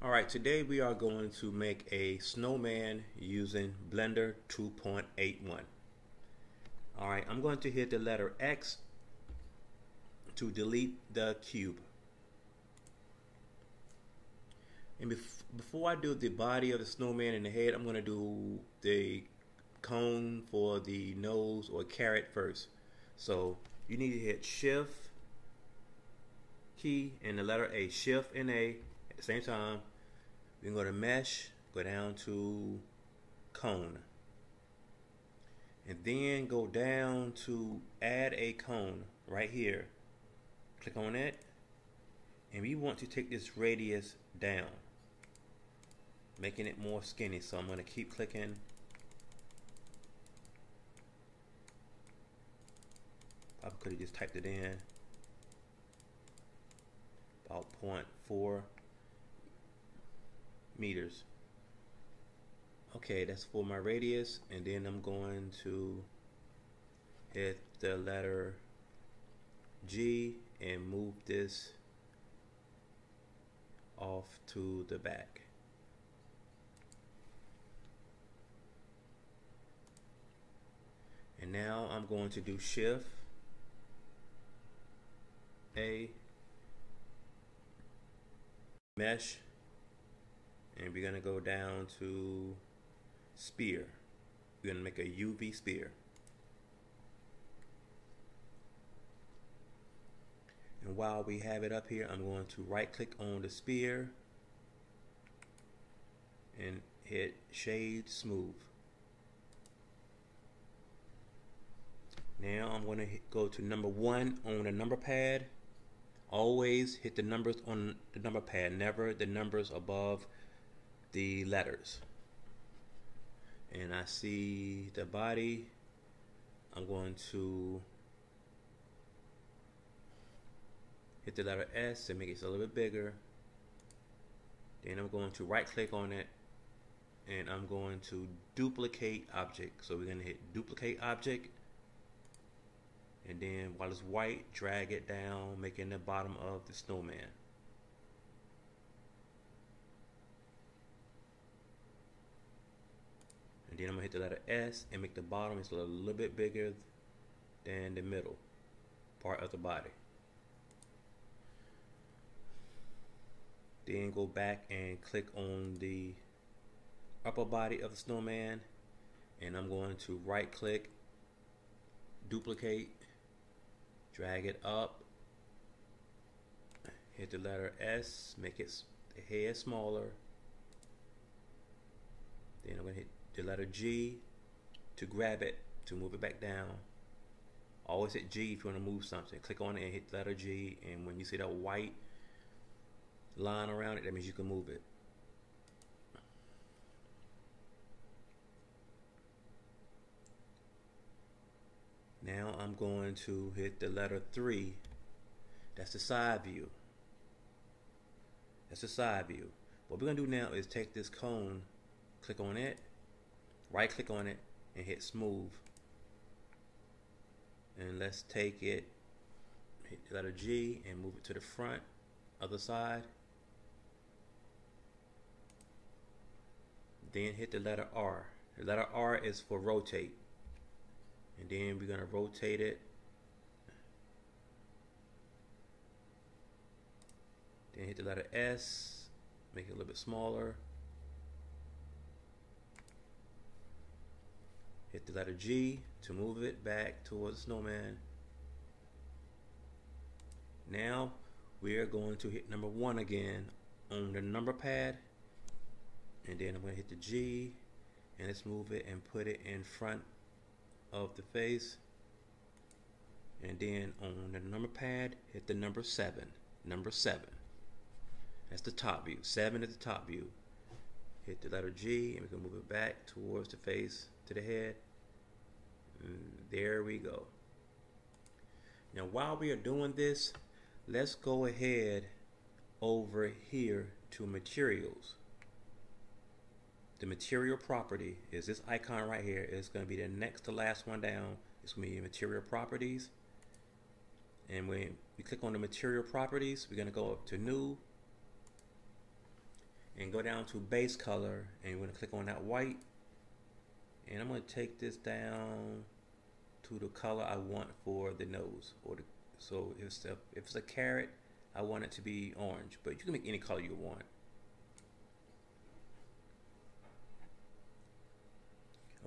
Alright, today we are going to make a snowman using Blender 2.81. Alright, I'm going to hit the letter X to delete the cube. And bef before I do the body of the snowman and the head, I'm going to do the cone for the nose or carrot first. So you need to hit Shift key and the letter A, Shift and A at the same time. We can go to Mesh, go down to Cone. And then go down to Add a Cone right here. Click on it. And we want to take this radius down making it more skinny. So I'm going to keep clicking. I could have just typed it in. About 0.4 meters. Okay, that's for my radius. And then I'm going to hit the letter G and move this off to the back. And now I'm going to do shift A mesh and we're gonna go down to sphere. We're gonna make a UV sphere. And while we have it up here, I'm going to right click on the sphere and hit shade smooth. Now I'm going to go to number one on the number pad. Always hit the numbers on the number pad, never the numbers above the letters. And I see the body. I'm going to hit the letter S and make it a little bit bigger. Then I'm going to right click on it and I'm going to duplicate object. So we're going to hit duplicate object and then while it's white drag it down making the bottom of the snowman and then I'm gonna hit the letter S and make the bottom a little, bit bigger than the middle part of the body then go back and click on the upper body of the snowman and I'm going to right click duplicate drag it up, hit the letter S, make it the head smaller. Then I'm to hit the letter G to grab it, to move it back down. Always hit G if you want to move something. Click on it and hit the letter G, and when you see that white line around it, that means you can move it. Now I'm going to hit the letter 3. That's the side view. That's the side view. What we're going to do now is take this cone, click on it, right click on it, and hit smooth. And let's take it, hit the letter G, and move it to the front, other side. Then hit the letter R. The letter R is for rotate and then we're going to rotate it then hit the letter S make it a little bit smaller hit the letter G to move it back towards snowman. Now we are going to hit number one again on the number pad. And then I'm going to hit the G. And let's move it and put it in front of the face. And then on the number pad hit the number 7 number 7 that's the top view. 7 is the top view. Hit the letter G and we can move it back towards the face to the head there we go now while we are doing this let's go ahead over here to materials the material property is this icon right here. It's going to be the next to last one down. It's going to be material properties. And when we click on the material properties, we're going to go up to new. and go down to base color and we're going to click on that white and I'm going to take this down to the color I want for the nose or the so if it's a, if it's a carrot I want it to be orange but you can make any color you want.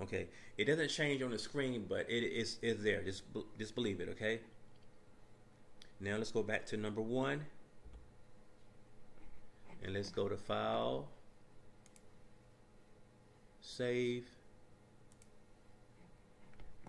Okay it doesn't change on the screen but it is is there just just believe it okay? Now let's go back to number one. And let's go to file save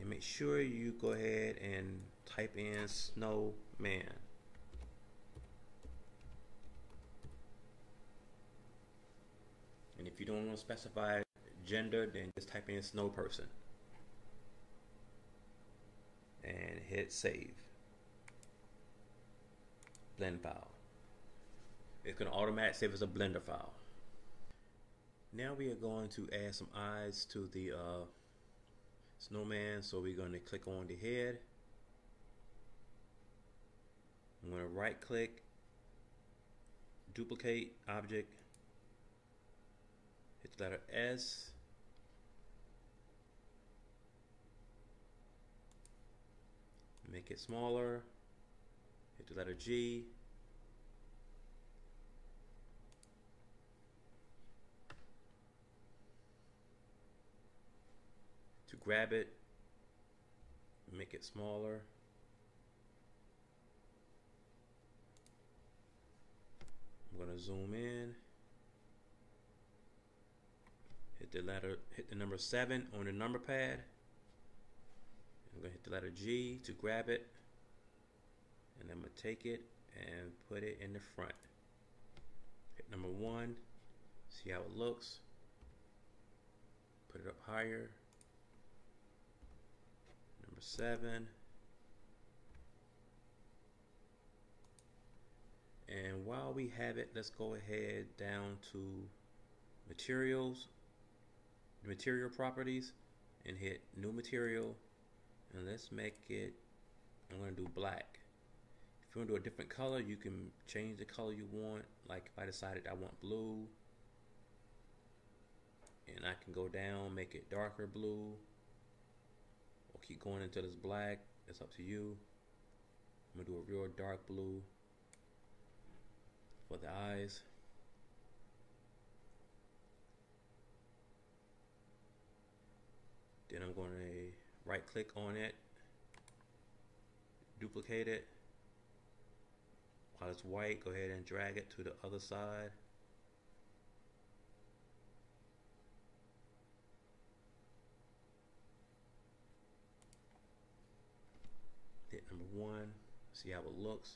and make sure you go ahead and type in snowman. And if you don't want to specify gender then just type in snow person. And hit save. Blend file. It's going to automatically save as a blender file. Now we are going to add some eyes to the uh, snowman so we're going to click on the head. I'm going to right click duplicate object hit the letter S. Make it smaller hit the letter G grab it make it smaller. I'm to zoom in. Hit the letter hit the number 7 on the number pad. I'm to hit the letter G to grab it. And I'm to take it and put it in the front. Hit number 1 see how it looks. Put it up higher number seven. And while we have it, let's go ahead down to materials, material properties, and hit new material. And let's make it, I'm going to do black. If you want to do a different color, you can change the color you want. Like if I decided I want blue, and I can go down, make it darker blue keep going until it's black. It's up to you. I'm gonna do a real dark blue for the eyes. Then I'm going to right click on it, duplicate it. While it's white, go ahead and drag it to the other side. one, see how it looks.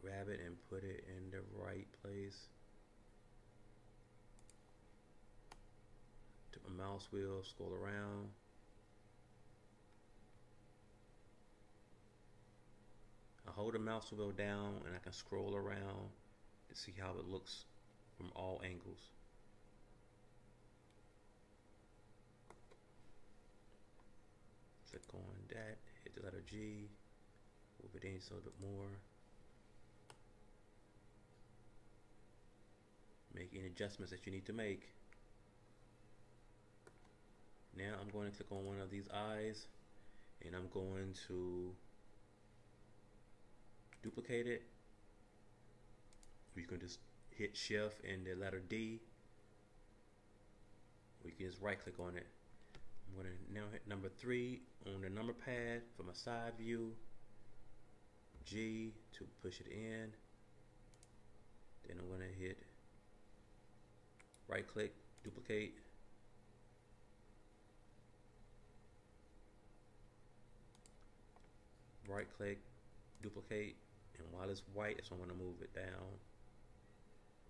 Grab it and put it in the right place. Took my mouse wheel, scroll around. I hold the mouse wheel down and I can scroll around to see how it looks from all angles. Click on that hit the letter G, move it in just a little bit more. Make any adjustments that you need to make. Now I'm going to click on one of these eyes and I'm going to duplicate it. You can just hit shift and the letter D. we can just right click on it. I'm going to now hit number three on the number pad for my side view. G to push it in. Then I'm going to hit right click, duplicate. Right click, duplicate. And while it's white, so I'm going to move it down.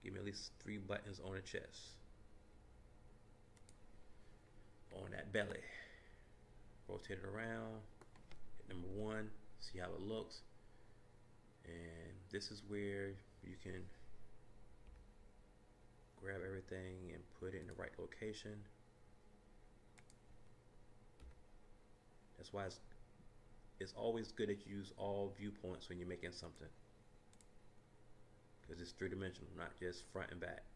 Give me at least three buttons on the chest on that belly. Rotate it around, hit number one, see how it looks. And this is where you can grab everything and put it in the right location. That's why it's, it's always good to use all viewpoints when you're making something. because it's three dimensional, not just front and back.